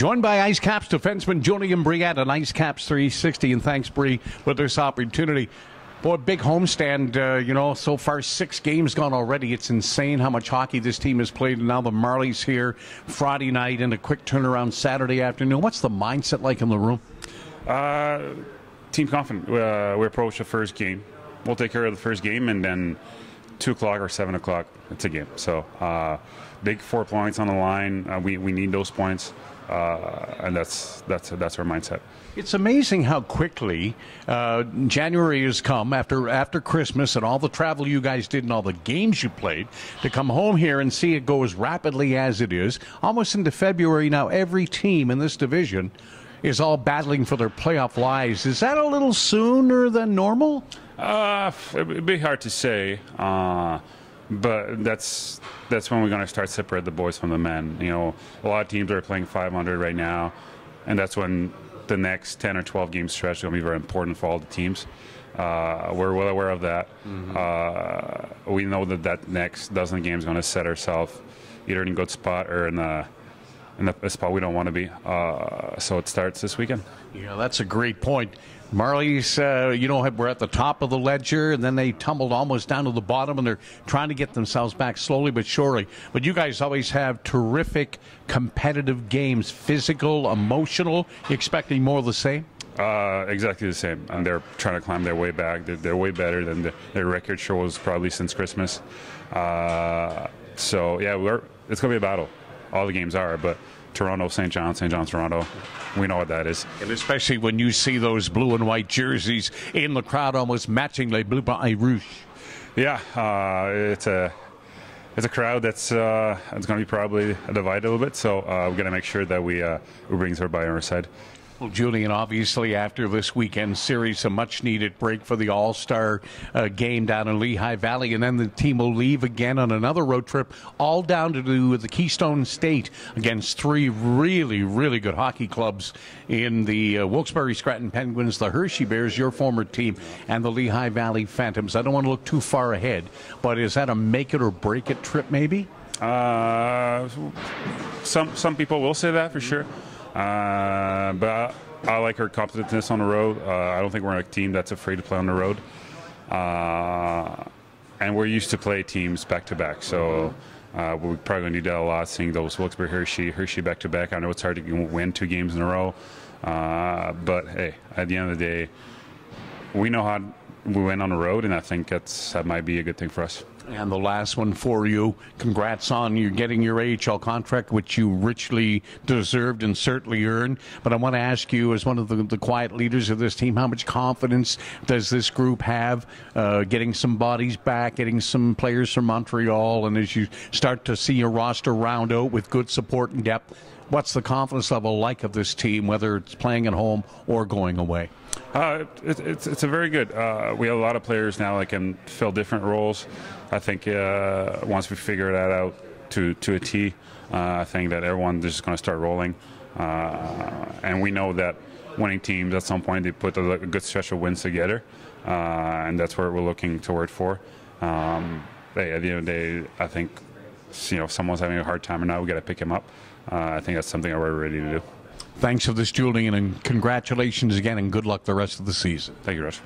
Joined by IceCaps defenseman Julien Brouillette on IceCaps 360, and thanks, Bree, for this opportunity. Boy, big homestand. Uh, you know, so far six games gone already. It's insane how much hockey this team has played. And now the Marlies here Friday night and a quick turnaround Saturday afternoon. What's the mindset like in the room? Uh, team confident. Uh, we approach the first game. We'll take care of the first game, and then two o'clock or seven o'clock, it's a game. So uh, big four points on the line. Uh, we we need those points, uh, and that's that's that's our mindset. It's amazing how quickly uh, January has come after after Christmas and all the travel you guys did and all the games you played to come home here and see it go as rapidly as it is. Almost into February now, every team in this division is all battling for their playoff lives. Is that a little sooner than normal? Uh, it'd be hard to say, uh, but that's that's when we're going to start separate the boys from the men. You know, a lot of teams are playing 500 right now, and that's when the next 10 or 12 game stretch is going to be very important for all the teams. Uh, we're well aware of that. Mm-hmm. Uh, we know that that next dozen games going to set ourselves either in a good spot or in a in the spot we don't want to be. Uh, so it starts this weekend. Yeah, that's a great point. Marlies, uh, you know, we're at the top of the ledger, and then they tumbled almost down to the bottom, and they're trying to get themselves back slowly but surely. But you guys always have terrific competitive games, physical, emotional. You expecting more of the same? Uh, exactly the same, and they're trying to climb their way back. They're, they're way better than the, their record shows probably since Christmas. Uh, so yeah, we're it's gonna be a battle. All the games are, but Toronto, St. John, St. John, Toronto. We know what that is. And especially when you see those blue and white jerseys in the crowd almost matching les Bleu Blanc Rouge. Yeah, uh, it's a it's a crowd that's uh, it's going to be probably divided a little bit. So uh, we're going to make sure that we uh, we bring her by our side. Well, Julien, obviously, after this weekend series, a much needed break for the All Star uh, game down in Lehigh Valley, and then the team will leave again on another road trip, all down to the Keystone State against three really, really good hockey clubs in the uh, Wilkes-Barre Scranton Penguins, the Hershey Bears, your former team, and the Lehigh Valley Phantoms. I don't want to look too far ahead, but is that a make it or break it trip, maybe? Uh, some some people will say that for sure. Uh, but I, I, like her competitiveness on the road. Uh, I don't think we're a team that's afraid to play on the road. Uh, and we're used to play teams back to back. So uh, we're probably going to do that a lot, seeing those Wilkes-Barre Hershey, Hershey back to back. I know it's hard to win two games in a row. Uh, but hey, at the end of the day, we know how we went on the road, and I think that's that might be a good thing for us. And the last one for you. Congrats on you getting your AHL contract, which you richly deserved and certainly earned. But I want to ask you, as one of the, the quiet leaders of this team, how much confidence does this group have uh, getting some bodies back, getting some players from Montreal, and as you start to see your roster round out with good support and depth, what's the confidence level like of this team, whether it's playing at home or going away? Uh, it, it's it's a very good. Uh, we have a lot of players now that can fill different roles. I think uh, once we figure that out to to a T, uh, I think that everyone is just going to start rolling, uh, and we know that winning teams at some point they put a, a good stretch of wins together, uh, and that's what we're looking toward for. Um, at the end of the day, I think you know if someone's having a hard time or not, we got to pick him up. Uh, I think that's something that we're ready to do. Thanks for this, Julien, and congratulations again, and good luck the rest of the season. Thank you, Russ.